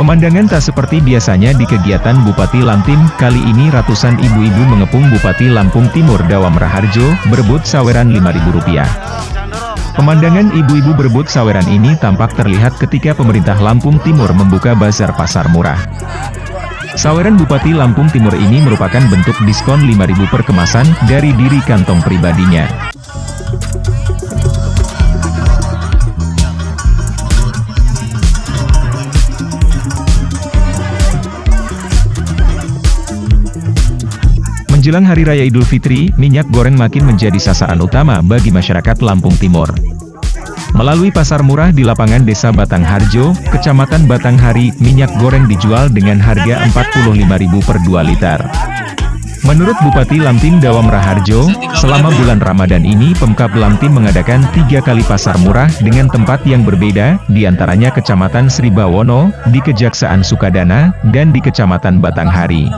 Pemandangan tak seperti biasanya di kegiatan Bupati Lamtim, kali ini ratusan ibu-ibu mengepung Bupati Lampung Timur Dawam Raharjo, berebut saweran Rp5.000. Pemandangan ibu-ibu berebut saweran ini tampak terlihat ketika pemerintah Lampung Timur membuka bazar pasar murah. Saweran Bupati Lampung Timur ini merupakan bentuk diskon Rp5.000 per kemasan dari diri kantong pribadinya. Menjelang Hari Raya Idul Fitri, minyak goreng makin menjadi sasaran utama bagi masyarakat Lampung Timur. Melalui pasar murah di lapangan Desa Batangharjo, Kecamatan Batanghari, minyak goreng dijual dengan harga Rp45.000 per 2 liter. Menurut Bupati Lampim Dawam Raharjo, selama bulan Ramadan ini Pemkap Lampim mengadakan tiga kali pasar murah dengan tempat yang berbeda, di antaranya Kecamatan Sri Bawono, di Kejaksaan Sukadana, dan di Kecamatan Batanghari.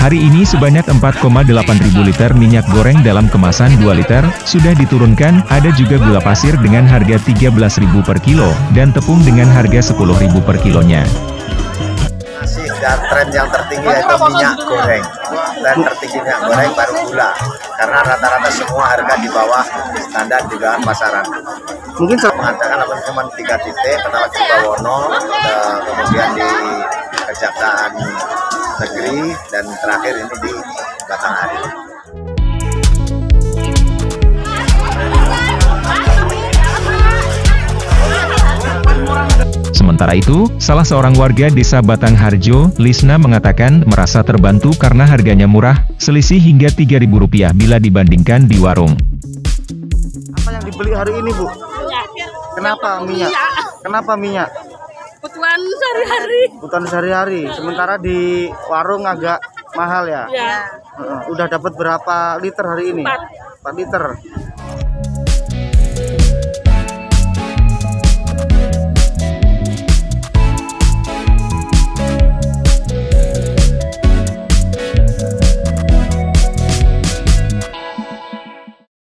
Hari ini sebanyak 4,8 ribu liter minyak goreng dalam kemasan 2 liter, sudah diturunkan, ada juga gula pasir dengan harga 13 ribu per kilo, dan tepung dengan harga 10 ribu per kilonya. Masih dan tren yang tertinggi yaitu minyak goreng. Tren tertinggi minyak goreng baru gula. Karena rata-rata semua harga di bawah standar juga pasaran. Mungkin saya mengatakan apa cuma tiga titik, pertama di Bawono, kemudian di Kejaksaan negeri dan terakhir ini di Batanghari. Sementara itu, salah seorang warga desa Batangharjo, Lisna mengatakan merasa terbantu karena harganya murah, selisih hingga Rp3.000 bila dibandingkan di warung. Apa yang dibeli hari ini, Bu? Kenapa minyak? Kenapa minyak? Kebutuhan sehari-hari. Kebutuhan sehari-hari. Sementara di warung agak mahal ya. Ya. Udah dapat berapa liter hari ini? 4. 4 liter.